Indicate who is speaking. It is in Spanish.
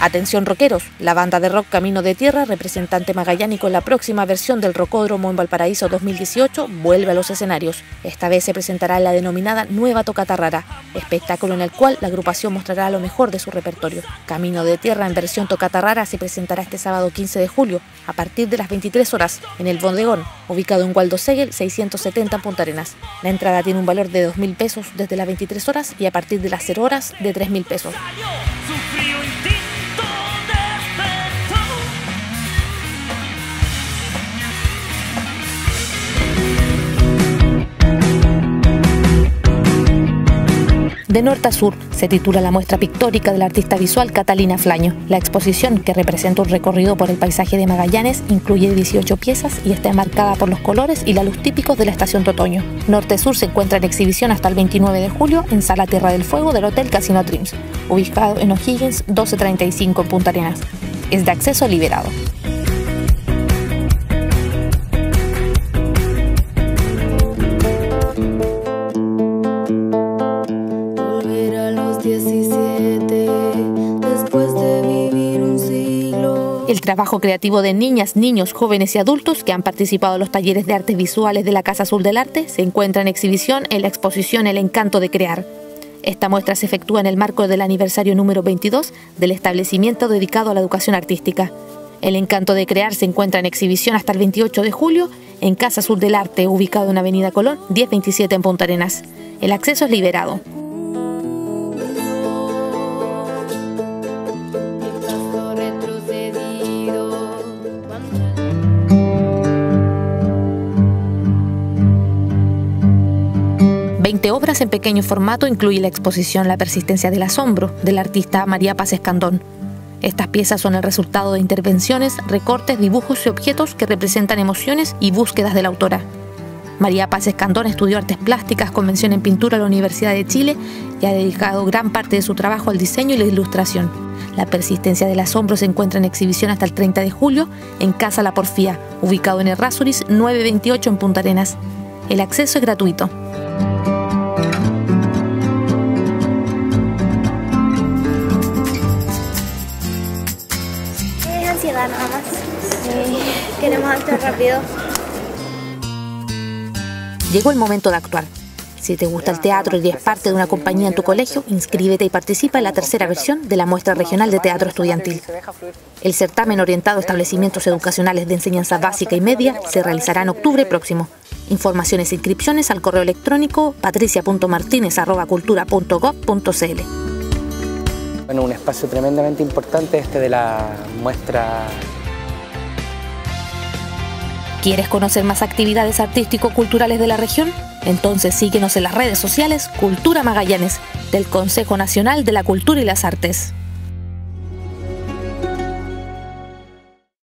Speaker 1: Atención rockeros, la banda de rock Camino de Tierra, representante magallánico en la próxima versión del Rocódromo en Valparaíso 2018, vuelve a los escenarios. Esta vez se presentará la denominada Nueva Tocata Rara, espectáculo en el cual la agrupación mostrará lo mejor de su repertorio. Camino de Tierra en versión Tocata Rara se presentará este sábado 15 de julio, a partir de las 23 horas, en el Bondegón, ubicado en Waldo Segel 670 Punta Arenas. La entrada tiene un valor de 2.000 pesos desde las 23 horas y a partir de las 0 horas de 3.000 pesos. De norte a sur se titula la muestra pictórica del artista visual Catalina Flaño. La exposición, que representa un recorrido por el paisaje de Magallanes, incluye 18 piezas y está enmarcada por los colores y la luz típicos de la estación de otoño. Norte-Sur se encuentra en exhibición hasta el 29 de julio en Sala Tierra del Fuego del Hotel Casino Dreams, ubicado en O'Higgins 1235 en Punta Arenas. Es de acceso liberado. El trabajo creativo de niñas, niños, jóvenes y adultos que han participado en los talleres de artes visuales de la Casa Azul del Arte se encuentra en exhibición en la exposición El Encanto de Crear. Esta muestra se efectúa en el marco del aniversario número 22 del establecimiento dedicado a la educación artística. El Encanto de Crear se encuentra en exhibición hasta el 28 de julio en Casa Azul del Arte, ubicado en Avenida Colón 1027 en Punta Arenas. El acceso es liberado. 20 obras en pequeño formato incluye la exposición La persistencia del asombro del artista María Paz Escandón. Estas piezas son el resultado de intervenciones, recortes, dibujos y objetos que representan emociones y búsquedas de la autora. María Paz Escandón estudió artes plásticas, convención en pintura en la Universidad de Chile y ha dedicado gran parte de su trabajo al diseño y la ilustración. La persistencia del asombro se encuentra en exhibición hasta el 30 de julio en Casa La Porfía, ubicado en Errázuriz 928 en Punta Arenas. El acceso es gratuito.
Speaker 2: Eh, queremos actuar rápido.
Speaker 1: Llegó el momento de actuar. Si te gusta el teatro y eres parte de una compañía en tu colegio, inscríbete y participa en la tercera versión de la muestra regional de teatro estudiantil. El certamen orientado a establecimientos educacionales de enseñanza básica y media se realizará en octubre próximo. Informaciones e inscripciones al correo electrónico patricia.martinez.cultura.gov.cl.
Speaker 3: Bueno, un espacio tremendamente importante este de la muestra
Speaker 1: ¿Quieres conocer más actividades artístico-culturales de la región? Entonces síguenos en las redes sociales Cultura Magallanes, del Consejo Nacional de la Cultura y las Artes.